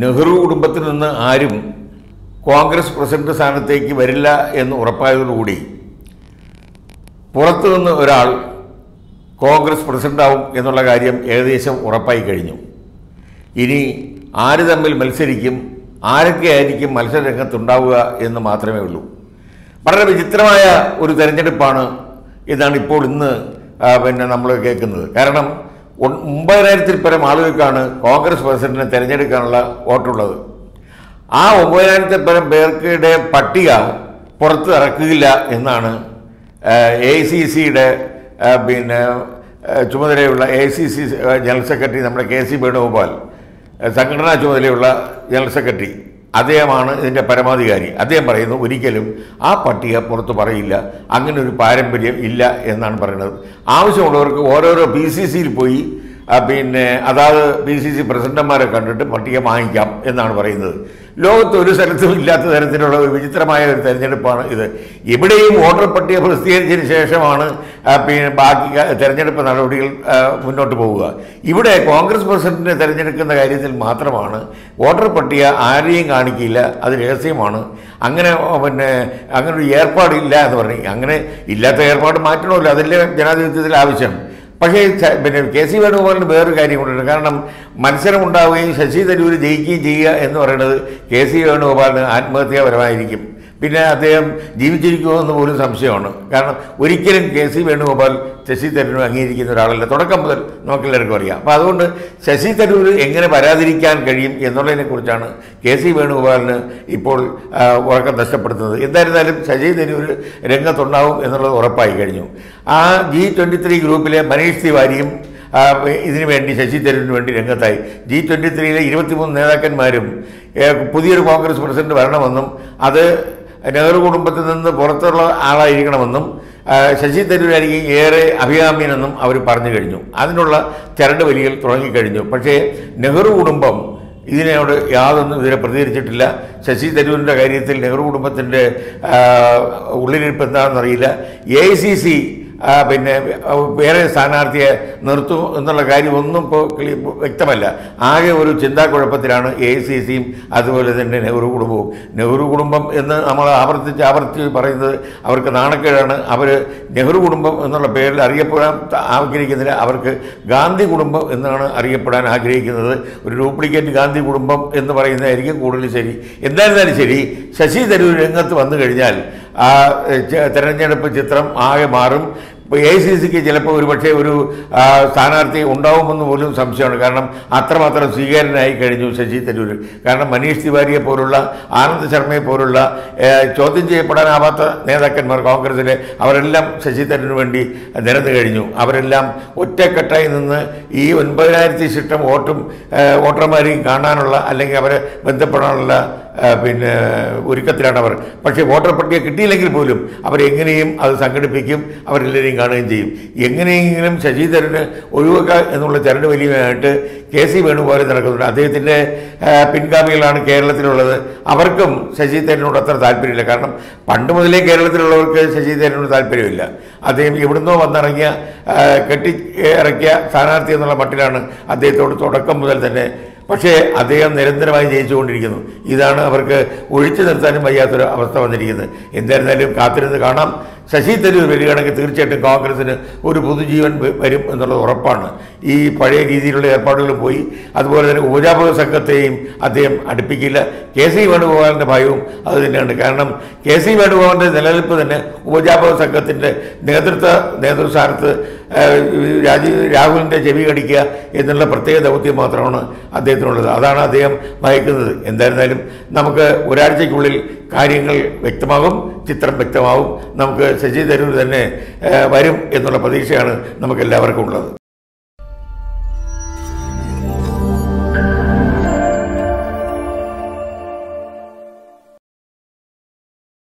നെഹ്റു കുടുംബത്തിൽ നിന്ന് ആരും കോൺഗ്രസ് പ്രസിഡന്റ് സ്ഥാനത്തേക്ക് വരില്ല എന്ന് ഉറപ്പായതോടുകൂടി പുറത്തു നിന്ന് ഒരാൾ കോൺഗ്രസ് പ്രസിഡന്റാവും എന്നുള്ള കാര്യം ഏകദേശം ഉറപ്പായി കഴിഞ്ഞു. ഇനി ആര് തമ്മിൽ മത്സരിക്കും ആരൊക്കെയായിരിക്കും മത്സരരംഗത്തുണ്ടാവുക എന്ന് മാത്രമേ ഉള്ളൂ. വളരെ വിചിത്രമായ ഒരു തെരഞ്ഞെടുപ്പാണ് ഇതാണ് ഇപ്പോൾ ഇന്ന് പിന്നെ നമ്മൾ കേൾക്കുന്നത്. കാരണം ഒമ്പതിനായിരത്തിൽ പരം ആളുകൾക്കാണ് കോൺഗ്രസ് പ്രസിഡന്റിനെ തിരഞ്ഞെടുക്കാനുള്ള വോട്ടുള്ളത്. ആ ഒമ്പതിനായിരത്തിൽ പരം പേർക്കിടെ പട്ടിക പുറത്ത് ഇറക്കുകയില്ല എന്നാണ് എ സി സിയുടെ പിന്നെ ചുമതലയുള്ള A C C general secretary നമ്മുടെ കെ സി വേണുഗോപാൽ സംഘടനാ ചുമതലയുള്ള ജനറൽ സെക്രട്ടറി. അദ്ദേഹമാണ് ഇതിന്റെ പരമാധികാരി. അദ്ദേഹം പറയുന്നു ഒരിക്കലും ആ പട്ടിക പുറത്ത് പറയില്ല. അങ്ങനെ ഒരു പാരമ്പര്യം ഇല്ല എന്നാണ് പറയുന്നത്. ആവശ്യമുള്ളവർക്ക് ഓരോരോ പി സി സിയിൽ പോയി പിന്നെ അതാത് പി സി സി പ്രസിഡന്റുമാരെ കണ്ടിട്ട് പട്ടിക വാങ്ങിക്കാം എന്നാണ് പറയുന്നത്. ലോകത്ത് ഒരു സ്ഥലത്തും ഇല്ലാത്ത തരത്തിലുള്ള ഒരു വിചിത്രമായ ഒരു തെരഞ്ഞെടുപ്പാണ് ഇത്. ഇവിടെയും വോട്ടർ പട്ടിക പ്രസിദ്ധീകരിച്ചതിന് ശേഷമാണ് പിന്നെ ബാക്കി തെരഞ്ഞെടുപ്പ് നടപടികൾ മുന്നോട്ട് പോവുക. ഇവിടെ കോൺഗ്രസ് പ്രസിഡന്റിനെ തെരഞ്ഞെടുക്കുന്ന കാര്യത്തിൽ മാത്രമാണ് വോട്ടർ പട്ടിക ആരെയും കാണിക്കില്ല അത് രഹസ്യമാണ്. അങ്ങനെ പിന്നെ അങ്ങനെ ഒരു ഏർപ്പാടില്ല എന്ന് പറഞ്ഞു. അങ്ങനെ ഇല്ലാത്ത ഏർപ്പാട് മാറ്റണമല്ലോ അതല്ലേ ജനാധിപത്യത്തിൽ ആവശ്യം. പക്ഷേ പിന്നെ കെ സി വേണുഗോപാലിന് വേറൊരു കാര്യം കൊണ്ടുണ്ട് കാരണം മത്സരം ഉണ്ടാവുകയും ശശി തരൂർ ജയിക്കുകയും ചെയ്യുക എന്ന് പറയുന്നത് കെ സി വേണുഗോപാലിന് ആത്മഹത്യാപരമായിരിക്കും. പിന്നെ അദ്ദേഹം ജീവിച്ചിരിക്കുമോ എന്ന് പോലും സംശയമാണ്. കാരണം ഒരിക്കലും കെ സി വേണുഗോപാൽ ശശി തരൂർ അംഗീകരിക്കുന്ന ഒരാളല്ല. തുടക്കം മുതൽ നമുക്കെല്ലാവർക്കും അറിയാം. അപ്പോൾ അതുകൊണ്ട് ശശി തരൂർ എങ്ങനെ വരാതിരിക്കാൻ കഴിയും എന്നുള്ളതിനെക്കുറിച്ചാണ് കെ സി വേണുഗോപാലിന് ഇപ്പോൾ ഉറക്കം നഷ്ടപ്പെടുത്തുന്നത്. എന്തായിരുന്നാലും ശശി തരൂർ രംഗത്തുണ്ടാവും എന്നുള്ളത് ഉറപ്പായി കഴിഞ്ഞു. ആ ജി ട്വന്റി ത്രീ ഗ്രൂപ്പിലെ മനീഷ് തിവാരിയും ഇതിനു വേണ്ടി ശശി തരൂരിന് വേണ്ടി രംഗത്തായി. ജി ട്വന്റി ത്രീയിലെ ഇരുപത്തിമൂന്ന് നേതാക്കന്മാരും പുതിയൊരു കോൺഗ്രസ് പ്രസിഡന്റ് വരണമെന്നും അത് നെഹ്റു കുടുംബത്തിൽ നിന്ന് പുറത്തുള്ള ആളായിരിക്കണമെന്നും ശശി തരൂരായിരിക്കും ഏറെ അഭികാമ്യനെന്നും അവർ പറഞ്ഞു കഴിഞ്ഞു. അതിനുള്ള ചരട് വലിയ തുടങ്ങിക്കഴിഞ്ഞു. പക്ഷേ നെഹ്റു കുടുംബം ഇതിനോട് യാതൊന്നും ഇതിനെ പ്രതികരിച്ചിട്ടില്ല. ശശി തരൂരിന്റെ കാര്യത്തിൽ നെഹ്റു കുടുംബത്തിന്റെ ഉള്ളിലിരിപ്പ് എന്താണെന്നറിയില്ല. എ ഐ സി സി പിന്നെ വേറെ സ്ഥാനാർത്ഥിയെ നിർത്തും എന്നുള്ള കാര്യം ഒന്നും ഇപ്പോൾ വ്യക്തമല്ല. ആകെ ഒരു ചിന്താക്കുഴപ്പത്തിലാണ് എ സി സിയും അതുപോലെ തന്നെ നെഹ്റു കുടുംബവും. നെഹ്റു കുടുംബം എന്ന് നമ്മൾ ആവർത്തിച്ച് ആവർത്തിച്ച് പറയുന്നത് അവർക്ക് നാണക്കേടാണ്. അവർ നെഹ്റു കുടുംബം എന്നുള്ള പേരിൽ അറിയപ്പെടാൻ ആഗ്രഹിക്കുന്നില്ല. അവർക്ക് ഗാന്ധി കുടുംബം എന്നാണ് അറിയപ്പെടാൻ ആഗ്രഹിക്കുന്നത്. ഒരു ഡ്യൂപ്ലിക്കേറ്റ് ഗാന്ധി കുടുംബം എന്ന് പറയുന്നതായിരിക്കും കൂടുതൽ ശരി. എന്തായിരുന്നാലും ശരി ശശി തരൂർ രംഗത്ത് വന്നു കഴിഞ്ഞാൽ ആ തെരഞ്ഞെടുപ്പ് ചിത്രം ആകെ മാറും. എ സി സിക്ക് ചിലപ്പോൾ ഒരു പക്ഷേ ഒരു സ്ഥാനാർത്ഥി ഉണ്ടാവുമെന്ന് പോലും സംശയമാണ്. കാരണം അത്രമാത്രം സ്വീകാര്യനായി കഴിഞ്ഞു ശശി തരൂർ കാരണം മനീഷ് തിവാരിയെ പോലുള്ള ആനന്ദ് ശർമ്മയെ പോലുള്ള ചോദ്യം ചെയ്യപ്പെടാനാവാത്ത നേതാക്കന്മാർ കോൺഗ്രസിലെ അവരെല്ലാം ശശി തരൂരിന് വേണ്ടി നിരന്നു കഴിഞ്ഞു. അവരെല്ലാം ഒറ്റക്കെട്ടായി നിന്ന് ഈ ഒൻപതിനായിരത്തി ശിഷ്ടം വോട്ടും വോട്ടർമാരെയും കാണാനുള്ള അല്ലെങ്കിൽ അവരെ ബന്ധപ്പെടാനുള്ള പിന്നെ ഒരുക്കത്തിലാണ് അവർ. പക്ഷേ വോട്ടർ പട്ടിക കിട്ടിയില്ലെങ്കിൽ പോലും അവരെങ്ങനെയും അത് സംഘടിപ്പിക്കും അവരെല്ലാവരെയും കാണുകയും ചെയ്യും. എങ്ങനെയെങ്കിലും ശശി തരൂരിന് ഒഴിവാക്കുക എന്നുള്ള ചരട് വലിയമായിട്ട് കെ സി വേണുപോലെ നടക്കുന്നുണ്ട്. അദ്ദേഹത്തിന്റെ പിൻഗാമികളാണ് കേരളത്തിലുള്ളത്. അവർക്കും ശശി തരൂരിനോട് അത്ര താല്പര്യമില്ല. കാരണം പണ്ട് മുതലേ കേരളത്തിലുള്ളവർക്ക് ശശി തരൂരിനോട് താല്പര്യമില്ല. അദ്ദേഹം എവിടുന്നോ വന്നിറങ്ങിയ കെട്ടി ഇറക്കിയ സ്ഥാനാർത്ഥി എന്നുള്ള മട്ടിലാണ് അദ്ദേഹത്തോട് തുടക്കം മുതൽ തന്നെ പക്ഷേ അദ്ദേഹം നിരന്തരമായി ജയിച്ചുകൊണ്ടിരിക്കുന്നു. ഇതാണ് അവർക്ക് ഒഴിച്ചു നിർത്താനും വയ്യാത്തൊരു അവസ്ഥ വന്നിരിക്കുന്നത്. എന്തായിരുന്നാലും കാത്തിരുന്ന് കാണാം. ശശി തരൂർ വരികയാണെങ്കിൽ തീർച്ചയായിട്ടും കോൺഗ്രസിന് ഒരു പുതുജീവൻ വരും എന്നുള്ളത് ഉറപ്പാണ്. ഈ പഴയ രീതിയിലുള്ള ഏർപ്പാടുകൾ പോയി. അതുപോലെ തന്നെ ഉപജാപക സംഘത്തെയും അദ്ദേഹം അടുപ്പിക്കില്ല. കെ സി വേണുഗോപാലിന്റെ ഭയവും അത് തന്നെയാണ്. കാരണം കെ സി വേണുഗോപാലിന്റെ നിലനിൽപ്പ് തന്നെ ഉപജാപക സംഘത്തിന്റെ നേതൃത്വ നേതൃസ്ഥാനത്ത് രാജീവ് രാഹുലിന്റെ ചെവി കടിക്കുക എന്നുള്ള പ്രത്യേക ദൗത്യം മാത്രമാണ് അദ്ദേഹത്തിനുള്ളത്. അതാണ് അദ്ദേഹം ഭയക്കുന്നത്. എന്തായിരുന്നാലും നമുക്ക് ഒരാഴ്ചയ്ക്കുള്ളിൽ കാര്യങ്ങൾ വ്യക്തമാകും ചിത്രം വ്യക്തമാവും നമുക്ക് ശശി തരൂർ തന്നെ വരും എന്നുള്ള പ്രതീക്ഷയാണ് നമുക്ക് എല്ലാവർക്കും ഉള്ളത്.